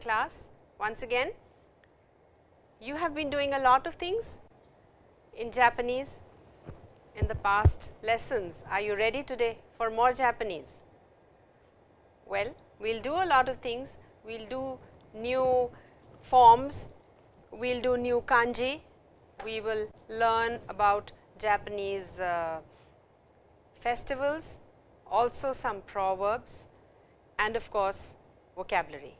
Class once again. You have been doing a lot of things in Japanese in the past lessons. Are you ready today for more Japanese? Well, we will do a lot of things. We will do new forms, we will do new kanji, we will learn about Japanese uh, festivals, also some proverbs and of course, vocabulary.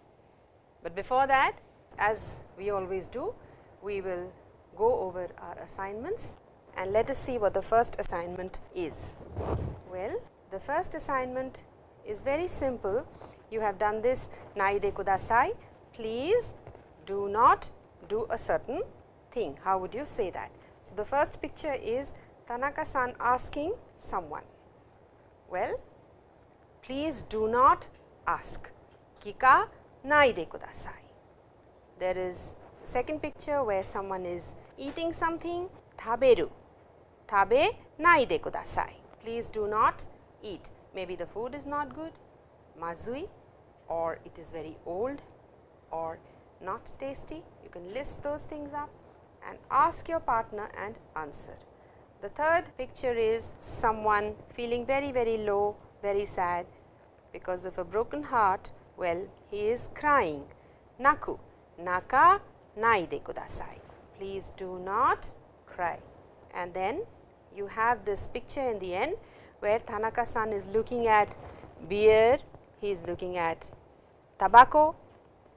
But before that as we always do, we will go over our assignments and let us see what the first assignment is. Well, the first assignment is very simple. You have done this naide kudasai. Please do not do a certain thing. How would you say that? So, the first picture is Tanaka-san asking someone. Well, please do not ask. Kika naide kudasai. There is second picture where someone is eating something. Taberu. Tabe naide kudasai. Please do not eat. Maybe the food is not good, mazui or it is very old or not tasty. You can list those things up and ask your partner and answer. The third picture is someone feeling very very low, very sad because of a broken heart, well he is crying. Naku, naka naide kudasai. Please do not cry. And then you have this picture in the end where Tanaka-san is looking at beer, he is looking at tobacco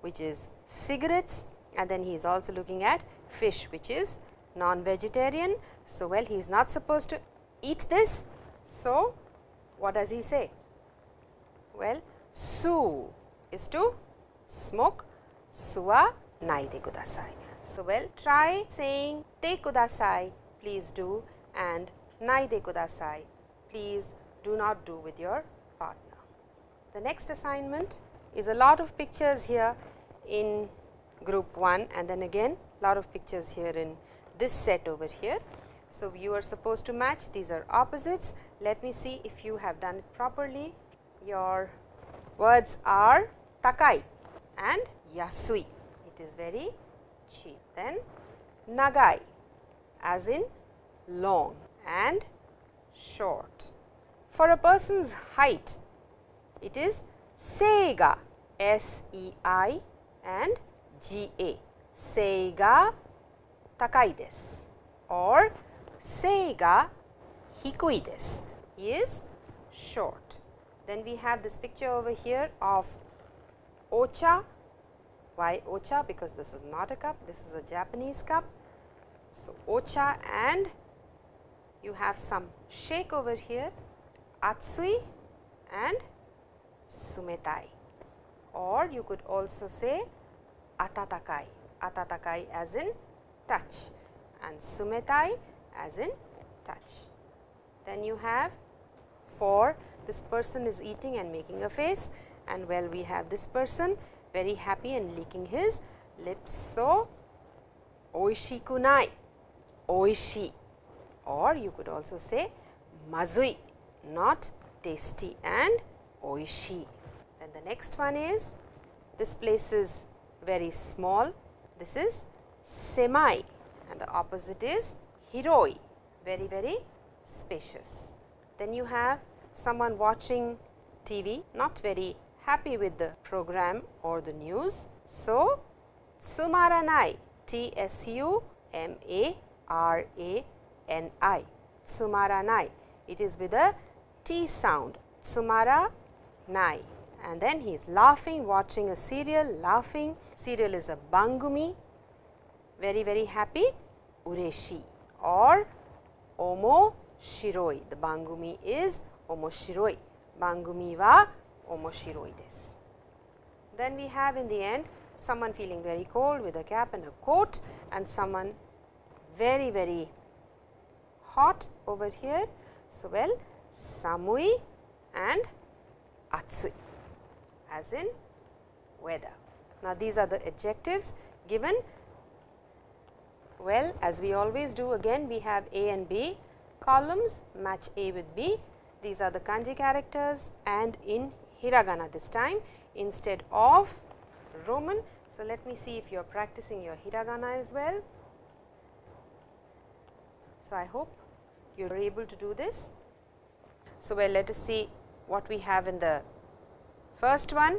which is cigarettes and then he is also looking at fish which is non-vegetarian. So, well he is not supposed to eat this. So, what does he say? Well, su is to smoke, suwa naide kudasai. So, well try saying te kudasai, please do and naide kudasai, please do not do with your partner. The next assignment is a lot of pictures here in group 1 and then again a lot of pictures here in this set over here. So, you are supposed to match these are opposites. Let me see if you have done it properly. Your words are takai and yasui. It is very cheap. Then nagai as in long and short. For a person's height, it is seiga S E I and G A. Seiga takai desu or seiga hikui desu. Is short. Then we have this picture over here of ocha. Why ocha? Because this is not a cup, this is a Japanese cup. So, ocha and you have some shake over here, atsui and sumetai or you could also say atatakai, atatakai as in touch and sumetai as in touch. Then you have for this person is eating and making a face and well we have this person very happy and licking his lips. So, oishikunai, oishi or you could also say mazui, not tasty and oishi. Then the next one is this place is very small, this is semai and the opposite is hiroi, very very spacious. Then you have someone watching TV, not very happy with the program or the news. So, sumaranai, T S U M A R A N I, sumaranai. It is with a T sound, sumara nai and then he is laughing watching a serial laughing. Serial is a bangumi. Very very happy. Ureshi. Or omo shiroi. The bangumi is omoshiroi bangumi wa omoshiroi desu Then we have in the end someone feeling very cold with a cap and a coat and someone very very hot over here. So, well samui and atsui as in weather. Now, these are the adjectives given well as we always do again we have A and B columns match A with B. These are the kanji characters and in hiragana this time instead of Roman. So, let me see if you are practicing your hiragana as well. So, I hope you are able to do this. So, well let us see what we have in the first one.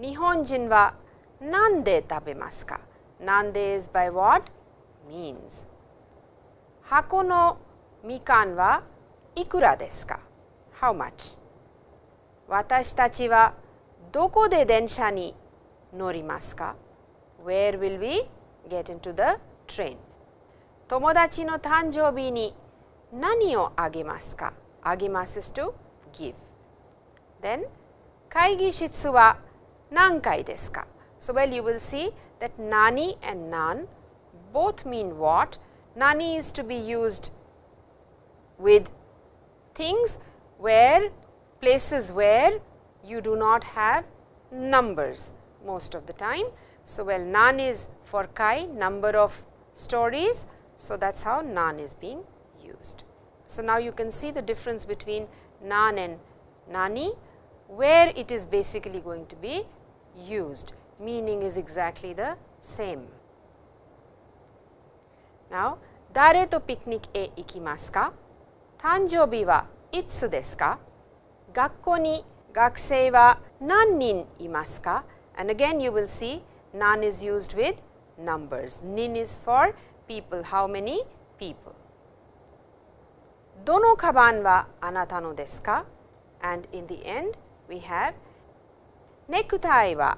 Nihonjin wa nande tabemasu ka? Nande is by what? Means. Hako no mikan wa ikura desu ka? How much? Watashi tachi wa doko de densha ni norimasu ka? Where will we get into the train? Tomodachi no tanjoubi ni nani o agemasu ka? Agemasu is to give. Then kaigi shitsu wa nankai desu ka? So, well you will see that nani and nan both mean what. Nani is to be used with things where places where you do not have numbers most of the time. So, well nan is for kai number of stories. So, that is how nan is being used. So, now you can see the difference between nan and nani where it is basically going to be used meaning is exactly the same. Now, dare to picnic e ikimasu ka? Tanjoubi wa itsu desu ka? Gakko ni gakusei wa nannin? And again you will see nan is used with numbers, nin is for people, how many people. Dono kaban wa anata no desu ka? And in the end we have necktie wa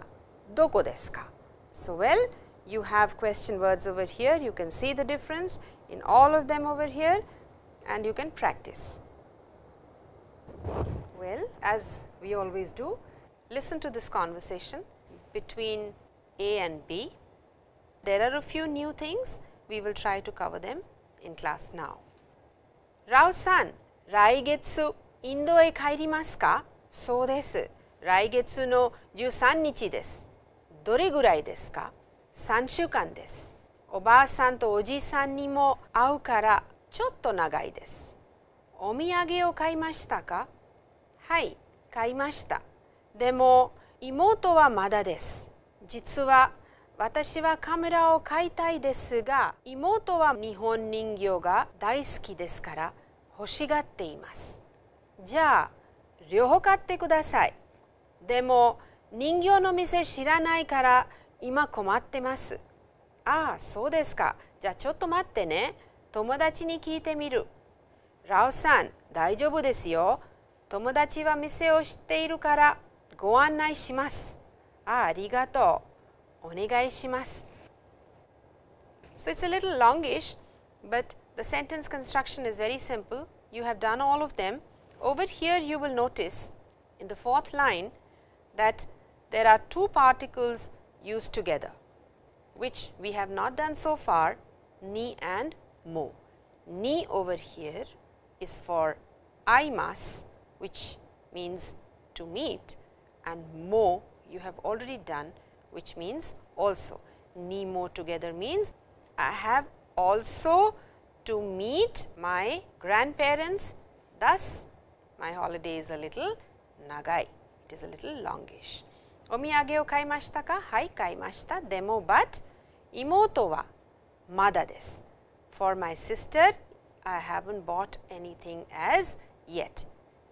doko desu ka? So, well you have question words over here, you can see the difference in all of them over here and you can practice. Well, as we always do, listen to this conversation between A and B. There are a few new things, we will try to cover them in class now. Rao san, 来月インドへ帰りますかそうです。来月の13日です。どれぐらいですか ?3 週間です。おばあさんとおじさんにも会うからちょっと長いです。お土産を買いましたかはい、買いました。でも妹はまだです。実は私はカメラを買いたいですが妹は日本人形が大好きですから欲しがっています。じゃあ両方買ってください。でも人形の店知らないから今困ってます。ああ、そうですか。じゃあちょっと待ってね。友達に聞いてみる。ラオさん、大丈夫ですよ。友達は店を知っているからご案内します。ああ、ありがとう。お願いします。So, it is a little longish, but the sentence construction is very simple. You have done all of them. Over here you will notice in the fourth line that there are two particles used together, which we have not done so far ni and mo. Ni over here is for I must which means to meet and mo you have already done which means also. Nemo together means I have also to meet my grandparents thus my holiday is a little nagai it is a little longish. Omiyage o kaimashita ka? Hai kaimashita demo but imoto wa mada desu. For my sister I haven't bought anything as yet.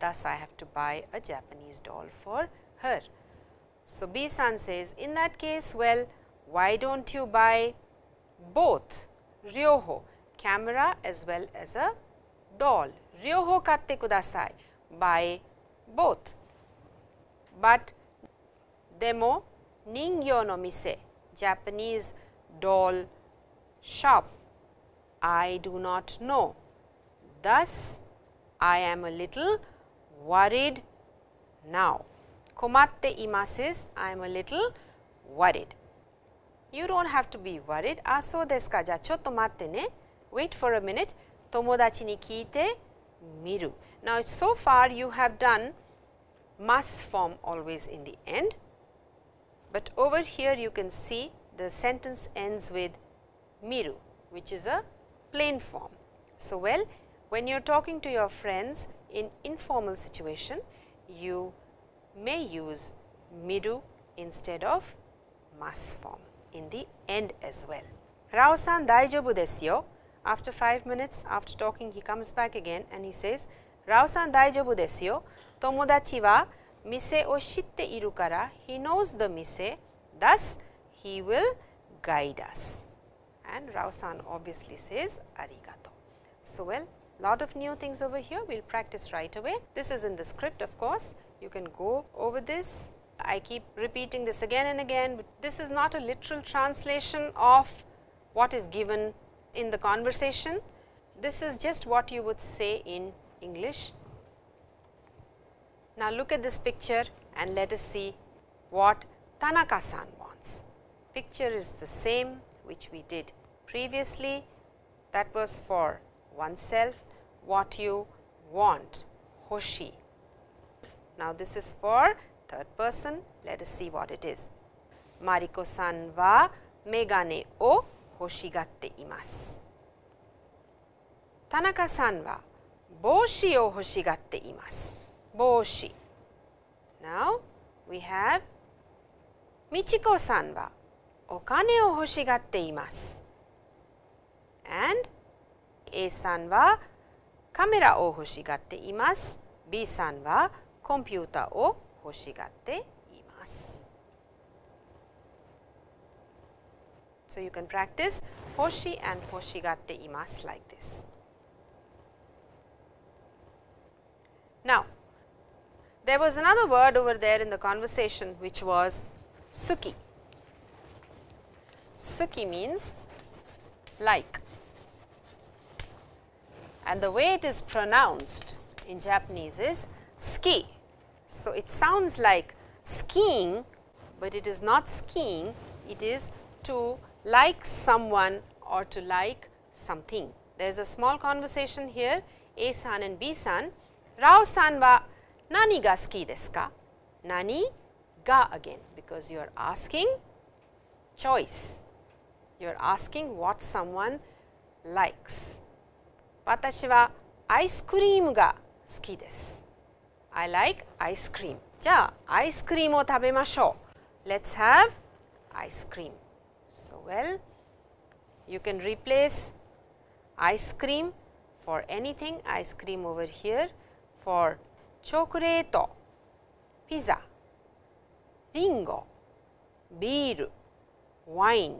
thus I have to buy a Japanese doll for her. So, B san says in that case well why don't you buy both ryoho camera as well as a doll? Ryoho katte kudasai. Buy both. But demo ningyo no mise Japanese doll shop. I do not know. Thus I am a little worried now. Komatte imasu is I am a little worried. You don't have to be worried. Ah, so desu ka. Ja, chotto matte ne. Wait for a minute. Tomodachi ni kiite miru. Now, so far you have done masu form always in the end, but over here you can see the sentence ends with miru, which is a plain form. So, well, when you are talking to your friends, in informal situation you may use miru instead of masu form in the end as well. Rao-san daijobu desu. After 5 minutes after talking he comes back again and he says Rao-san daijobu desu. Tomodachi wa mise o shitte iru kara he knows the mise thus he will guide us and Rao-san obviously says arigato. So, well lot of new things over here we will practice right away. This is in the script of course, you can go over this. I keep repeating this again and again, but this is not a literal translation of what is given in the conversation. This is just what you would say in English. Now, look at this picture and let us see what Tanaka-san wants. Picture is the same which we did previously that was for oneself what you want hoshi. Now, this is for third person let us see what it is. Mariko san wa megane o hoshigatte imasu. Tanaka san wa boshi o hoshigatte imasu. Boshi. Now, we have Michiko san wa okane o hoshigatte imasu. And A san wa カメラを欲しがっています。B さんはコンピューターを欲しがっています。So you can practice 欲し and 欲しがっています like this. Now, there was another word over there in the conversation which was suki. Suki means like and the way it is pronounced in Japanese is ski. So, it sounds like skiing, but it is not skiing, it is to like someone or to like something. There is a small conversation here A san and B san. Rao san wa nani ga ski desu ka? Nani ga again because you are asking choice. You are asking what someone likes. 私はアイスクリームが好きです。I like ice cream. じゃあ、アイスクリームを食べましょう。Let's have ice cream. So, well, you can replace ice cream for anything, ice cream over here for チョコレート、ピザ、リンゴ、ビール、ワイン、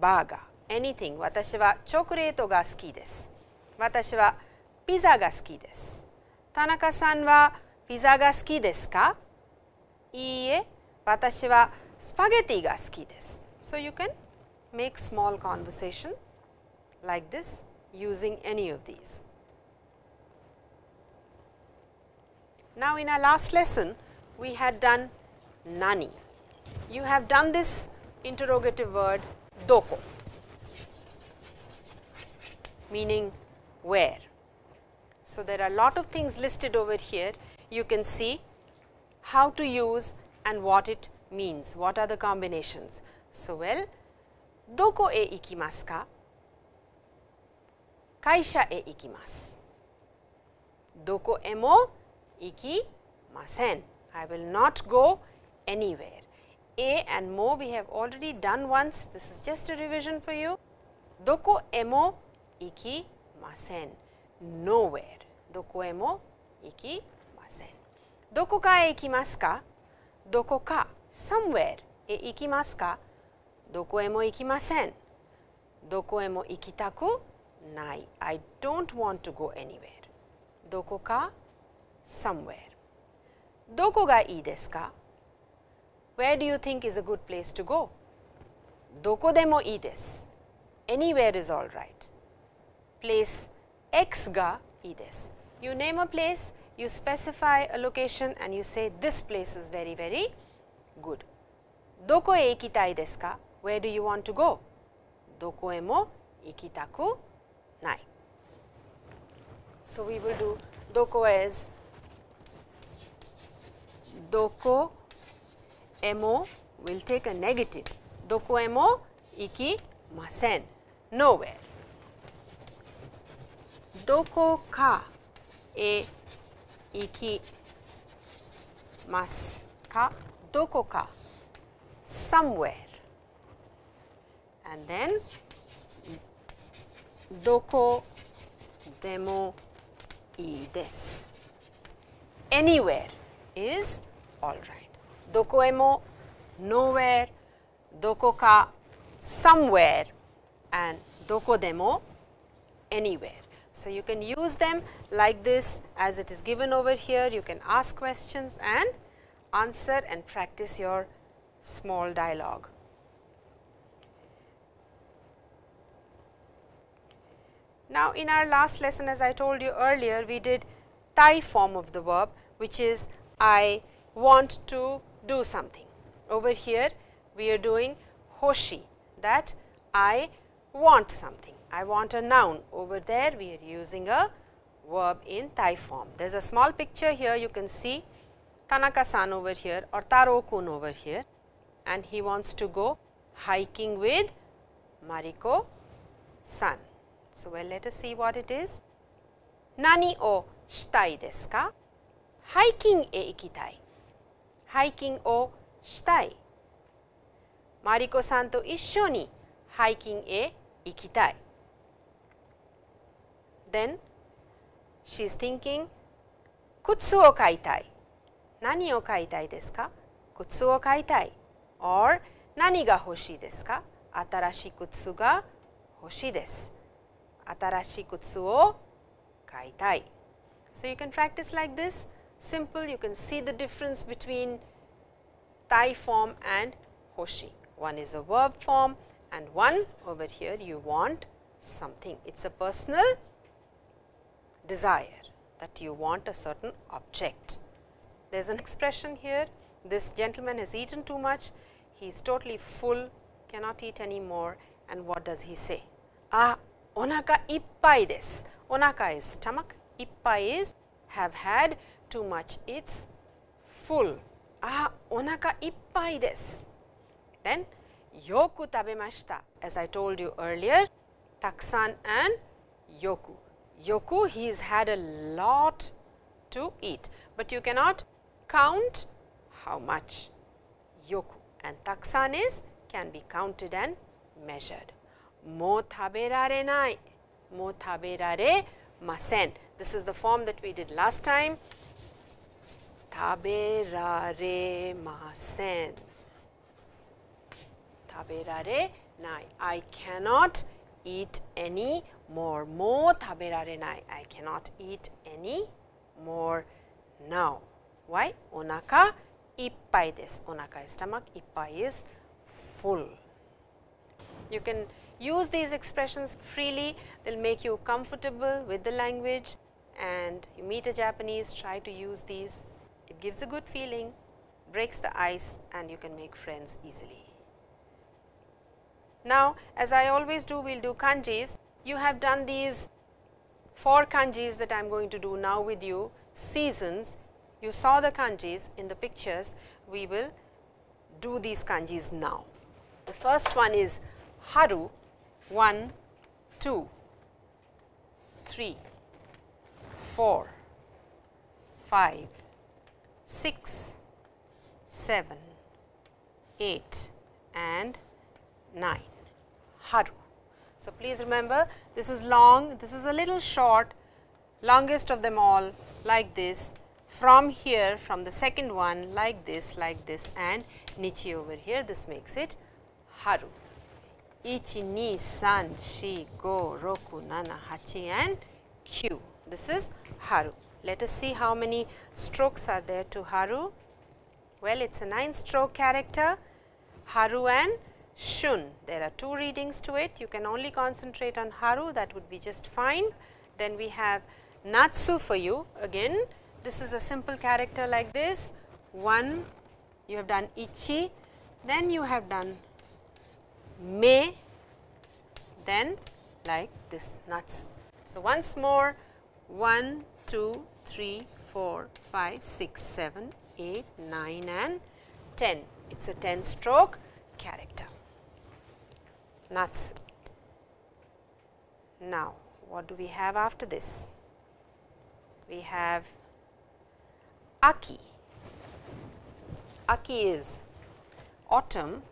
バーガー、anything 私はチョコレートが好きです。私はピザが好きです。田中さんはピザが好きですかいいえ、私はスパゲティが好きです。So you can make small conversation like this using any of these. Now, in our last lesson, we had done nani. You have done this interrogative word doko, meaning where. So, there are a lot of things listed over here. You can see how to use and what it means, what are the combinations. So, well, doko e ikimasu ka? Kaisha e ikimasu. Doko e mo ikimasen. I will not go anywhere. A and mo we have already done once. This is just a revision for you. Doko e mo ikimasen ません nowhere どこへも行きませんどこかへ行きますかどこか somewhere へ行きますか doko e mo ikimasen. Doko e mo ikitaku nai. I don't want to go anywhere. Doko ka somewhere. Doko ga ii desu ka? Where do you think is a good place to go? Doko demo ii desu. Anywhere is all right. Place X ga ii desu. You name a place, you specify a location and you say this place is very very good. Doko e ikitai desu ka? Where do you want to go? Doko e mo ikitaku nai. So, we will do doko as doko emo will take a negative. Doko e emo ikimasen, nowhere. Doko ka e ikimasu ka? Doko ka? Somewhere. And then doko demo ii desu. Anywhere is all right. Doko emo nowhere, doko ka somewhere and doko demo anywhere. So, you can use them like this as it is given over here. You can ask questions and answer and practice your small dialogue. Now, in our last lesson as I told you earlier, we did tai form of the verb which is I want to do something. Over here we are doing hoshi that I want something. I want a noun. Over there we are using a verb in tai form. There is a small picture here you can see Tanaka san over here or Taro kun over here and he wants to go hiking with Mariko san. So, well let us see what it is. Nani o shitai desu ka? Hiking e ikitai. Hiking o shitai. Mariko san to issho ni hiking e ikitai. Then she is thinking kutsu o kaitai. Nani o kaitai desu ka? Kutsu o kaitai. Or nani ga hoshii desu ka? Atarashi kutsu ga hoshii desu. Atarashi kutsu o kaitai. So, you can practice like this simple you can see the difference between tai form and hoshi. One is a verb form and one over here you want something. It is a personal desire that you want a certain object. There is an expression here, this gentleman has eaten too much, he is totally full, cannot eat any more and what does he say? Ah, onaka ippai desu. Onaka is stomach, ippai is have had too much, it is full. Ah, onaka ippai desu. Then yoku tabemashita as I told you earlier, taksan and yoku yoku he has had a lot to eat, but you cannot count how much yoku and taksan is can be counted and measured. Mo taberare nai, mo taberare masen. This is the form that we did last time. Taberare masen. Taberare nai. I cannot eat any more. Mo taberare. I cannot eat any more now. Why? Onaka ippai desu. Onaka is stomach, ippai is full. You can use these expressions freely, they will make you comfortable with the language and you meet a Japanese, try to use these. It gives a good feeling, breaks the ice and you can make friends easily. Now, as I always do, we will do kanjis. You have done these four kanjis that I am going to do now with you, seasons. You saw the kanjis in the pictures, we will do these kanjis now. The first one is haru, 1, 2, 3, 4, 5, 6, 7, 8 and 9 haru. So, please remember this is long, this is a little short, longest of them all like this from here from the second one like this, like this and nichi over here this makes it haru. Ichi, ni, san, shi, go, roku, nana, hachi and kyu. This is haru. Let us see how many strokes are there to haru. Well, it is a 9 stroke character haru and shun. There are two readings to it. You can only concentrate on haru that would be just fine. Then we have natsu for you again. This is a simple character like this. One you have done ichi, then you have done me, then like this natsu. So, once more 1, 2, 3, 4, 5, 6, 7, 8, 9 and 10. It is a 10 stroke character. Natsu. Now, what do we have after this? We have Aki. Aki is autumn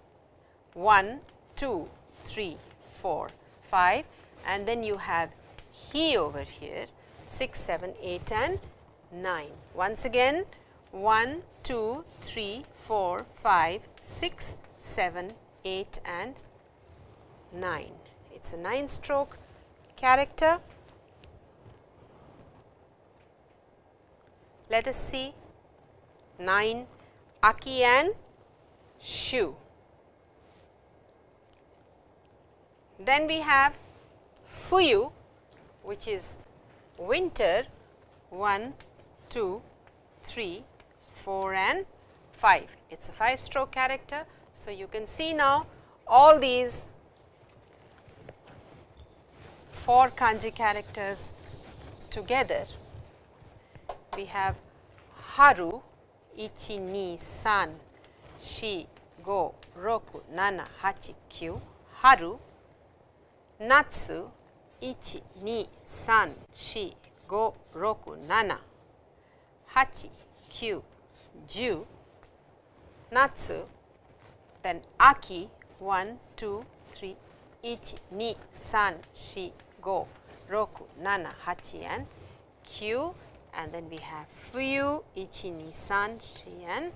1, 2, 3, 4, 5 and then you have he over here 6, 7, 8 and 9. Once again 1, 2, 3, 4, 5, 6, 7, 8 and 9. It is a 9 stroke character. Let us see 9 Aki and Shu. Then we have Fuyu which is winter 1, 2, 3, 4 and 5. It is a 5 stroke character. So, you can see now all these 4 kanji characters together. We have haru, ichi, ni, san, shi, go, roku, nana, hachi, kyu, haru, natsu, 1、2、3、4、5、6、7、8、9、10夏 then 秋1、2、3、1、2、3、4、5、6、7、8 and 9 and then we have 冬1、2、3、4 and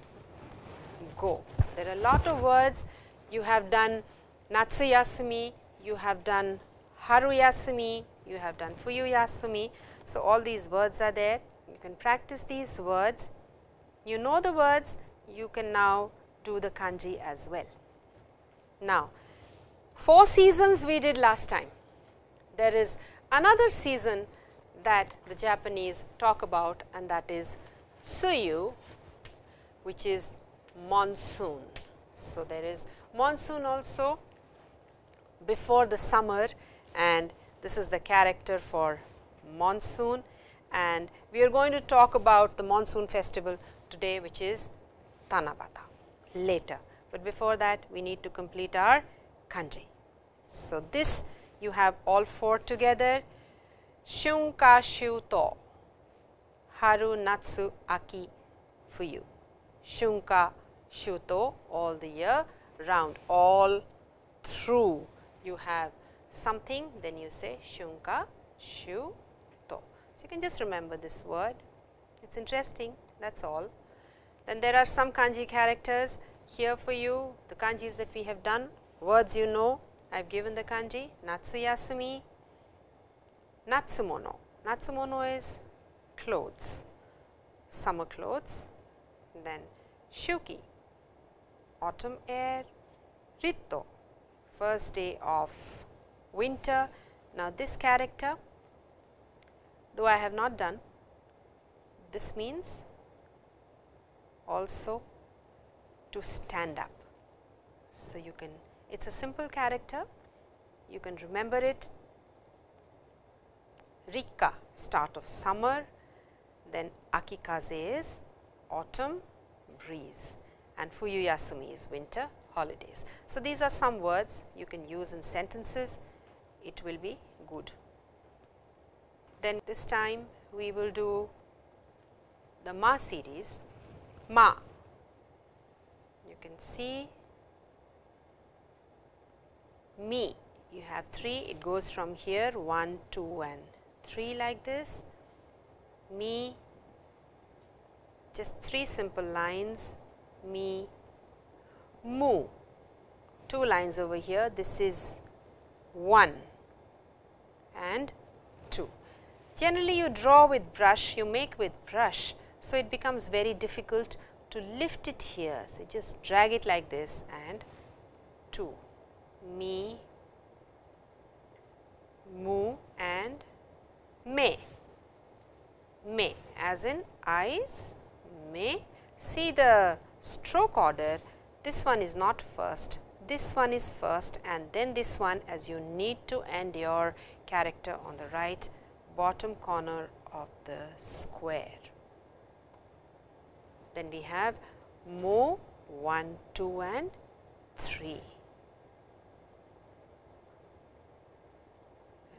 go. There are a lot of words you have done Natsuyasumi, you have done Haruyasumi, you have done Fuyuyasumi. So, all these words are there. You can practice these words. You know the words, you can now do the kanji as well. Now, four seasons we did last time. There is another season that the Japanese talk about and that is Tsuyu, which is monsoon. So, there is monsoon also before the summer and this is the character for monsoon and we are going to talk about the monsoon festival today which is Tanabata later, but before that we need to complete our kanji. So, this you have all four together. Shunka shuto haru natsu aki fuyu shunka shuto all the year round all through. You have something then you say shunka shu to. So, you can just remember this word. It is interesting that is all. Then there are some kanji characters here for you. The kanjis that we have done words you know I have given the kanji Natsuyasumi, Natsumono. Natsumono is clothes, summer clothes, then Shuki, autumn air, Ritto, first day of winter. Now, this character though I have not done this means also to stand up. So, you can it is a simple character you can remember it Rikka start of summer then Akikaze is autumn breeze and Fuyuyasumi is winter holidays. So, these are some words you can use in sentences it will be good. Then this time we will do the Ma series, Ma. You can see me, you have 3, it goes from here 1, 2 and 3 like this, me, just 3 simple lines, me, mu, two lines over here, this is 1 and 2. Generally, you draw with brush, you make with brush. So, it becomes very difficult to lift it here. So, just drag it like this and 2, me, mu and may, may as in eyes, may. See the stroke order, this one is not first, this one is first and then this one as you need to end your character on the right bottom corner of the square. Then we have mo 1, 2 and 3.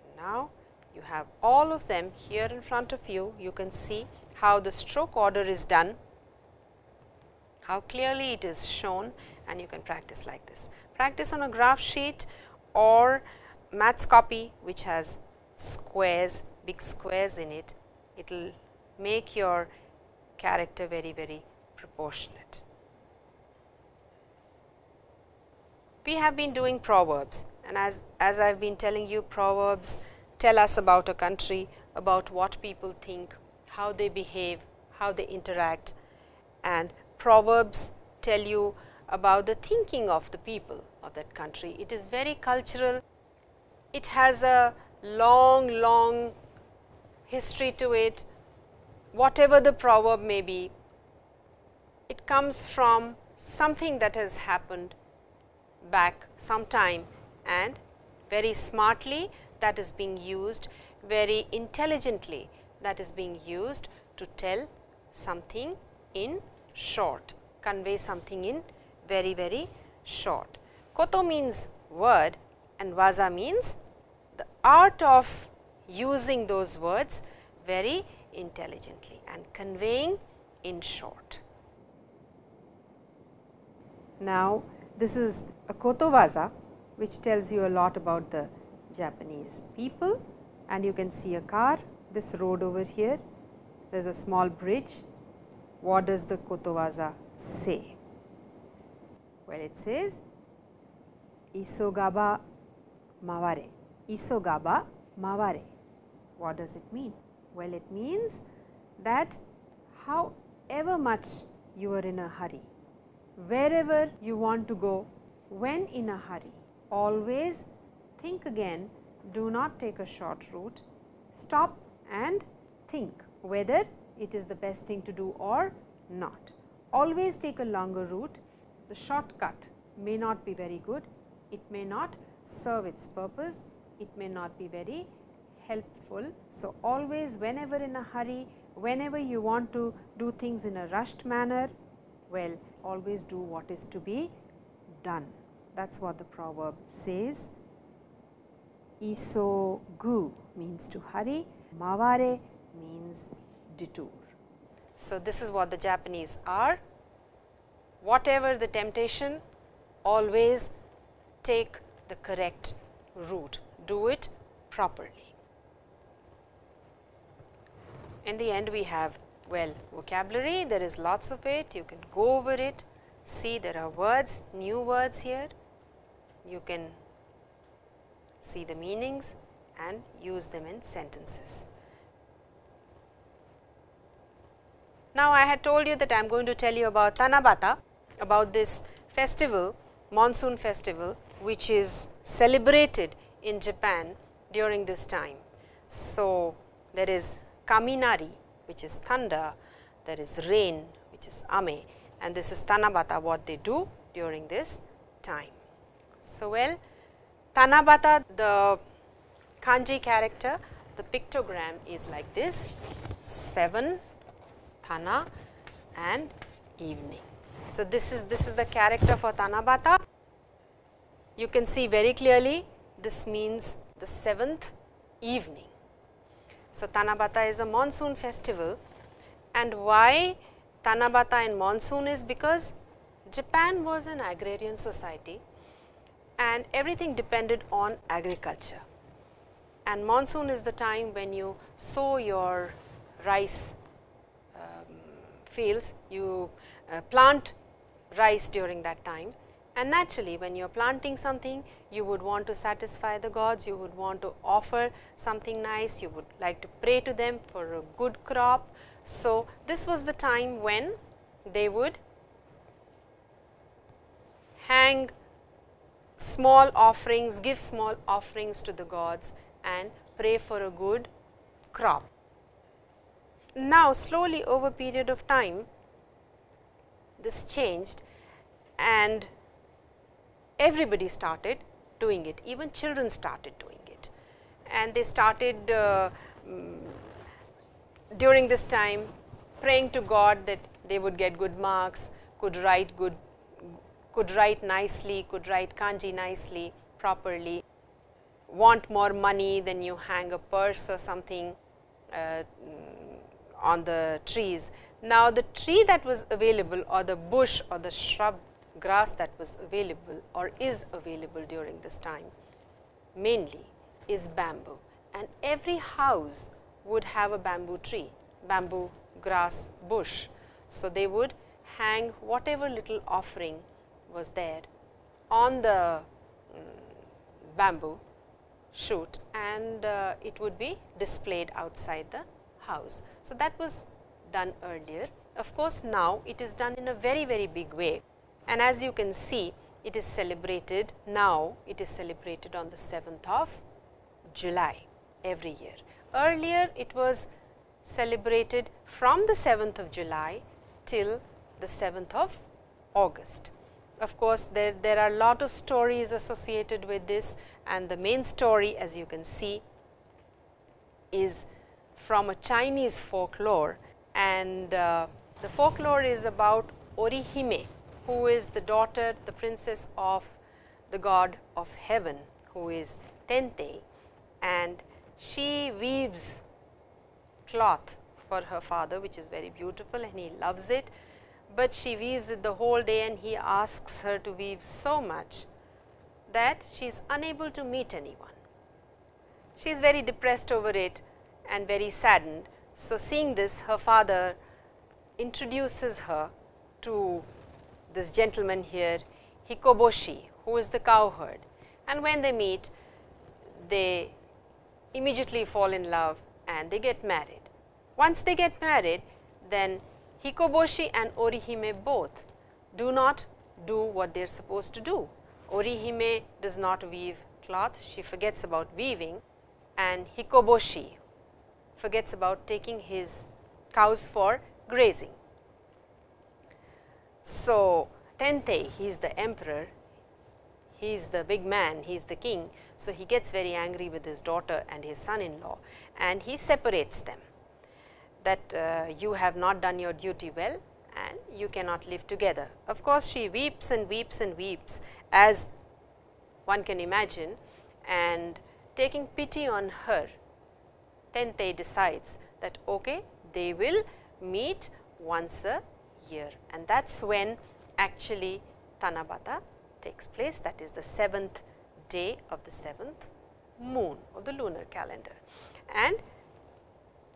And now, you have all of them here in front of you. You can see how the stroke order is done, how clearly it is shown and you can practice like this. Practice on a graph sheet or maths copy which has squares, big squares in it. It will make your character very, very proportionate. We have been doing proverbs and as, as I have been telling you proverbs tell us about a country, about what people think, how they behave, how they interact and proverbs tell you about the thinking of the people of that country. It is very cultural, it has a long, long history to it, whatever the proverb may be, it comes from something that has happened back some time and very smartly that is being used, very intelligently that is being used to tell something in short, convey something in very, very short. Koto means word and waza means the art of using those words very intelligently and conveying in short. Now, this is a kotowaza which tells you a lot about the Japanese people and you can see a car, this road over here, there is a small bridge. What does the kotowaza say? Well, it says Isogaba maware, Isogaba maware. What does it mean? Well, it means that however much you are in a hurry, wherever you want to go, when in a hurry, always think again, do not take a short route, stop and think whether it is the best thing to do or not. Always take a longer route, the shortcut may not be very good, it may not serve its purpose, it may not be very helpful. So, always whenever in a hurry, whenever you want to do things in a rushed manner, well always do what is to be done. That is what the proverb says. Isogu means to hurry, maware means detour. So, this is what the Japanese are. Whatever the temptation, always take the correct route, do it properly. In the end, we have well vocabulary, there is lots of it, you can go over it, see there are words, new words here, you can see the meanings and use them in sentences. Now, I had told you that I am going to tell you about Tanabata, about this festival, monsoon festival, which is celebrated in Japan during this time. So, there is Kaminari, which is thunder, there is rain, which is ame, and this is Tanabata, what they do during this time. So, well, Tanabata, the kanji character, the pictogram is like this 7 Tana and evening. So, this is this is the character for Tanabata. You can see very clearly this means the seventh evening. So, Tanabata is a monsoon festival and why Tanabata in monsoon is because Japan was an agrarian society and everything depended on agriculture. And monsoon is the time when you sow your rice um, fields, you uh, plant rice during that time And naturally, when you are planting something, you would want to satisfy the gods, you would want to offer something nice, you would like to pray to them for a good crop. So, this was the time when they would hang small offerings, give small offerings to the gods and pray for a good crop. Now, slowly over a period of time, this changed and everybody started doing it, even children started doing it. And they started uh, mm, during this time praying to God that they would get good marks, could write good, could write nicely, could write kanji nicely, properly, want more money, then you hang a purse or something uh, on the trees. Now, the tree that was available or the bush or the shrub grass that was available or is available during this time mainly is bamboo and every house would have a bamboo tree, bamboo grass bush. So, they would hang whatever little offering was there on the um, bamboo shoot and uh, it would be displayed outside the house. So, that was done earlier. Of course, now it is done in a very very big way and as you can see it is celebrated now it is celebrated on the 7th of July every year. Earlier it was celebrated from the 7th of July till the 7th of August. Of course, there, there are a lot of stories associated with this and the main story as you can see is from a Chinese folklore. And uh, the folklore is about Orihime who is the daughter, the princess of the god of heaven who is Tente. And she weaves cloth for her father which is very beautiful and he loves it, but she weaves it the whole day and he asks her to weave so much that she is unable to meet anyone. She is very depressed over it and very saddened. So, seeing this her father introduces her to this gentleman here Hikoboshi who is the cowherd and when they meet they immediately fall in love and they get married. Once they get married then Hikoboshi and Orihime both do not do what they are supposed to do. Orihime does not weave cloth, she forgets about weaving and Hikoboshi forgets about taking his cows for grazing. So, Tente he is the emperor, he is the big man, he is the king. So, he gets very angry with his daughter and his son-in-law and he separates them that uh, you have not done your duty well and you cannot live together. Of course, she weeps and weeps and weeps as one can imagine and taking pity on her, Tente decides that okay, they will meet once a year and that is when actually Tanabata takes place that is the seventh day of the seventh moon of the lunar calendar. And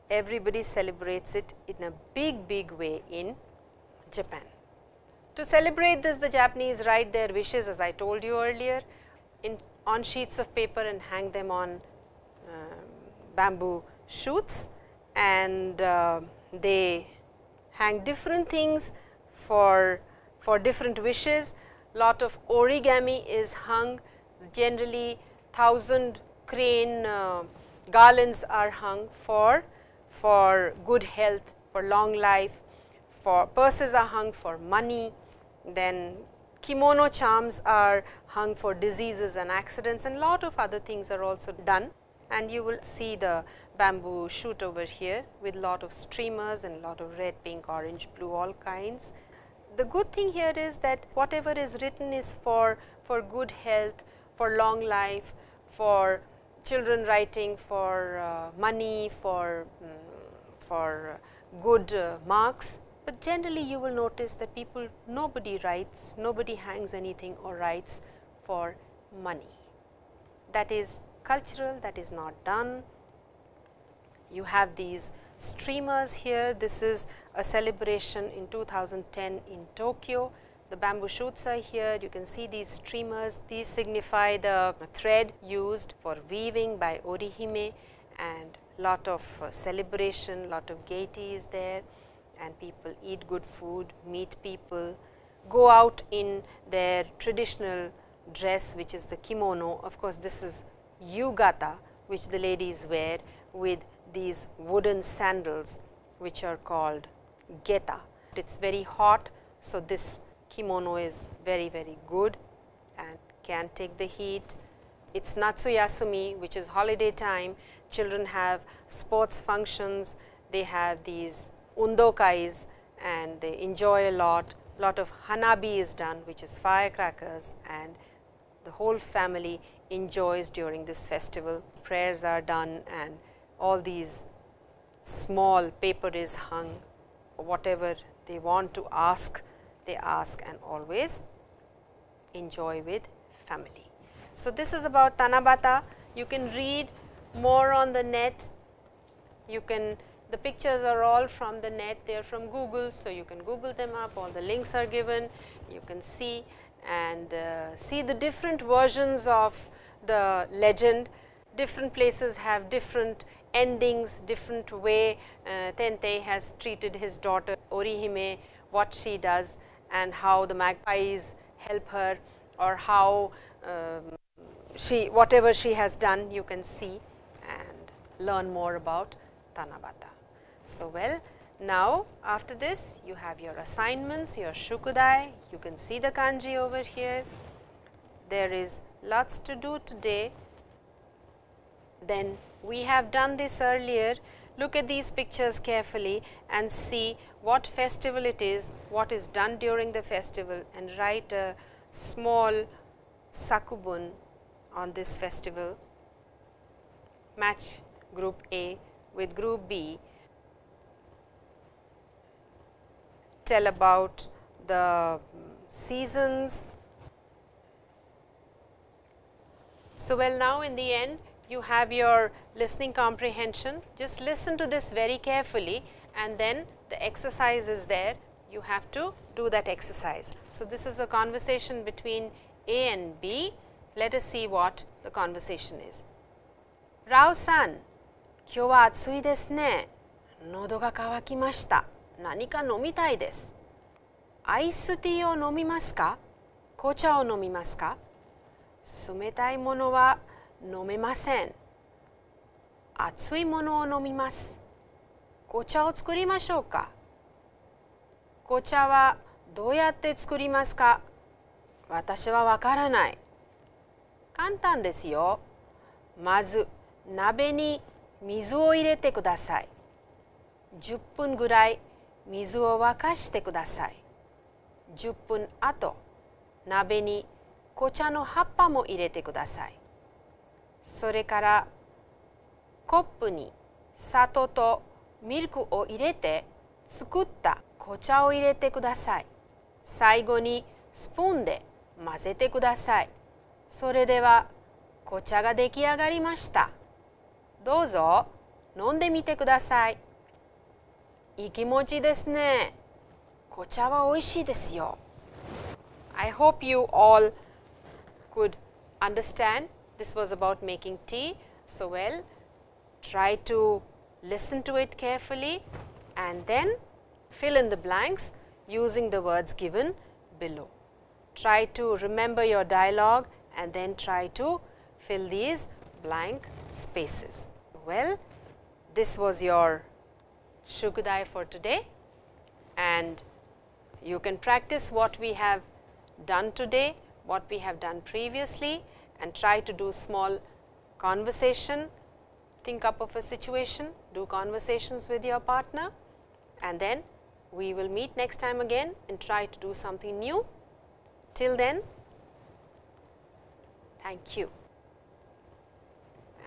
everybody celebrates it in a big big way in Japan. To celebrate this the Japanese write their wishes as I told you earlier in on sheets of paper and hang them on uh, bamboo shoots and uh, they hang different things for, for different wishes. Lot of origami is hung generally thousand crane uh, garlands are hung for, for good health, for long life, for purses are hung for money, then kimono charms are hung for diseases and accidents and lot of other things are also done and you will see the bamboo shoot over here with lot of streamers and lot of red, pink, orange, blue all kinds. The good thing here is that whatever is written is for, for good health, for long life, for children writing, for uh, money, for, um, for good uh, marks. But generally you will notice that people nobody writes, nobody hangs anything or writes for money. That is cultural, that is not done you have these streamers here. This is a celebration in 2010 in Tokyo the bamboo shoots are here. You can see these streamers. These signify the thread used for weaving by Orihime and lot of uh, celebration, lot of gaiety is there and people eat good food, meet people, go out in their traditional dress which is the kimono. Of course, this is yukata which the ladies wear with these wooden sandals which are called geta. It is very hot. So, this kimono is very very good and can take the heat. It is Natsuyasumi which is holiday time, children have sports functions, they have these undokais and they enjoy a lot, A lot of hanabi is done which is firecrackers and the whole family enjoys during this festival. Prayers are done and all these small paper is hung, whatever they want to ask, they ask and always enjoy with family. So, this is about Tanabata. You can read more on the net. You can the pictures are all from the net, they are from Google. So, you can Google them up, all the links are given. You can see and uh, see the different versions of the legend. Different places have different endings, different way uh, Tente has treated his daughter Orihime, what she does and how the magpies help her or how um, she whatever she has done you can see and learn more about Tanabata. So, well now after this you have your assignments, your shukudai, you can see the kanji over here. There is lots to do today. Then we have done this earlier. Look at these pictures carefully and see what festival it is, what is done during the festival and write a small sakubun on this festival. Match group A with group B tell about the seasons. So, well now in the end you have your listening comprehension, just listen to this very carefully and then the exercise is there, you have to do that exercise. So, this is a conversation between A and B, let us see what the conversation is. Rao san, 今日は暑いですね。喉が渇きました。何か飲みたいです。アイスティーを飲みますか紅茶を飲みますか冷たいものは飲めません。熱いものを飲みます。紅茶を作りましょうか紅茶はどうやって作りますか私はわからない。簡単ですよ。まず鍋に水を入れてください。10分ぐらい水を沸かしてください10分後鍋に紅茶の葉っぱも入れてくださいそれからコップに砂糖とミルクを入れて作った紅茶を入れてください最後にスプーンで混ぜてくださいそれでは紅茶が出来上がりましたどうぞ飲んでみてくださいいい気持ちですね。紅茶は美味しいですよ。I hope you all could understand this was about making tea. So, well try to listen to it carefully and then fill in the blanks using the words given below. Try to remember your dialogue and then try to fill these blank spaces. Well, this was your Shukudai for today and you can practice what we have done today, what we have done previously and try to do small conversation, think up of a situation, do conversations with your partner and then we will meet next time again and try to do something new. Till then, thank you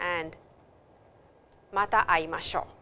and mata aimashou.